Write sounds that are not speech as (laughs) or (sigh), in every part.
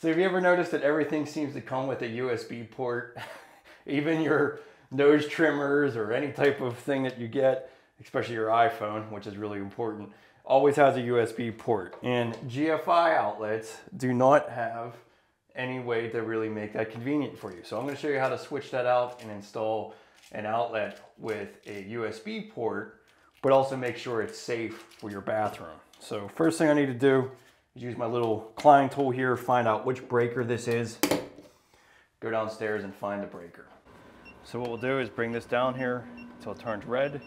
So have you ever noticed that everything seems to come with a USB port? (laughs) Even your nose trimmers or any type of thing that you get, especially your iPhone, which is really important, always has a USB port. And GFI outlets do not have any way to really make that convenient for you. So I'm gonna show you how to switch that out and install an outlet with a USB port, but also make sure it's safe for your bathroom. So first thing I need to do use my little Klein tool here, find out which breaker this is, go downstairs and find the breaker. So what we'll do is bring this down here until it turns red.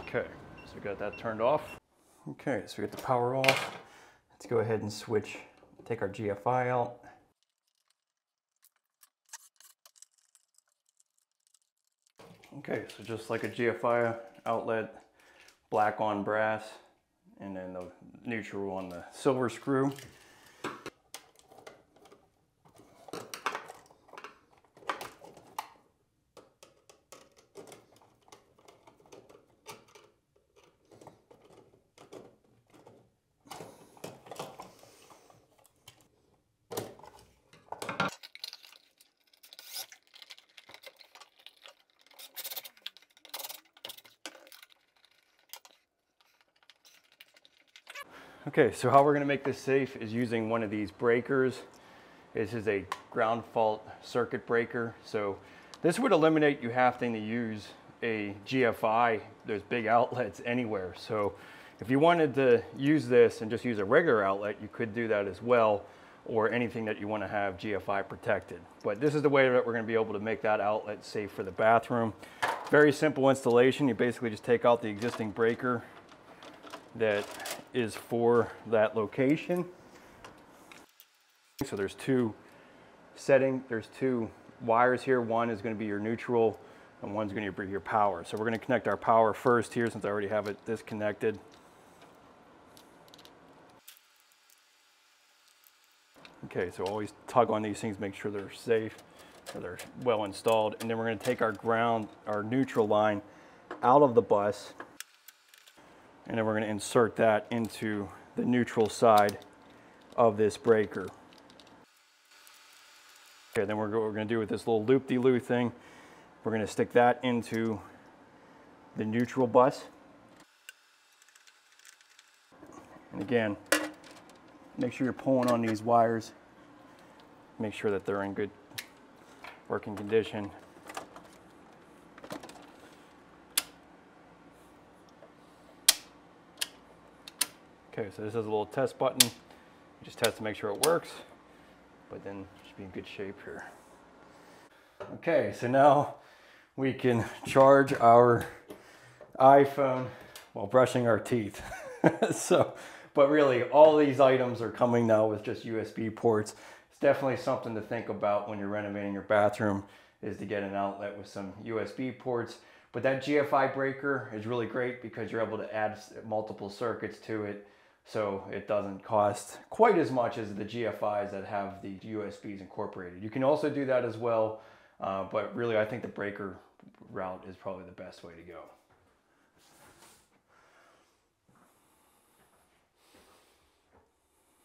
Okay, so we got that turned off. Okay, so we got the power off. Let's go ahead and switch, take our GFI out. Okay, so just like a GFI outlet, black on brass, and then the neutral on the silver screw. Okay, so how we're gonna make this safe is using one of these breakers. This is a ground fault circuit breaker. So this would eliminate you having to use a GFI, There's big (laughs) outlets anywhere. So if you wanted to use this and just use a regular outlet, you could do that as well, or anything that you wanna have GFI protected. But this is the way that we're gonna be able to make that outlet safe for the bathroom. Very simple installation. You basically just take out the existing breaker that is for that location. So there's two setting, there's two wires here. One is gonna be your neutral and one's gonna be your power. So we're gonna connect our power first here since I already have it disconnected. Okay, so always tug on these things, make sure they're safe, or they're well installed. And then we're gonna take our ground, our neutral line out of the bus and then we're going to insert that into the neutral side of this breaker. Okay, then we're, what we're going to do with this little loop-de-loo thing, we're going to stick that into the neutral bus. And again, make sure you're pulling on these wires. Make sure that they're in good working condition. Okay, so this is a little test button. You just test to make sure it works, but then should be in good shape here. Okay, so now we can charge our iPhone while brushing our teeth. (laughs) so, but really all these items are coming now with just USB ports. It's definitely something to think about when you're renovating your bathroom is to get an outlet with some USB ports. But that GFI breaker is really great because you're able to add multiple circuits to it so it doesn't cost quite as much as the GFIs that have the USBs incorporated. You can also do that as well, uh, but really I think the breaker route is probably the best way to go.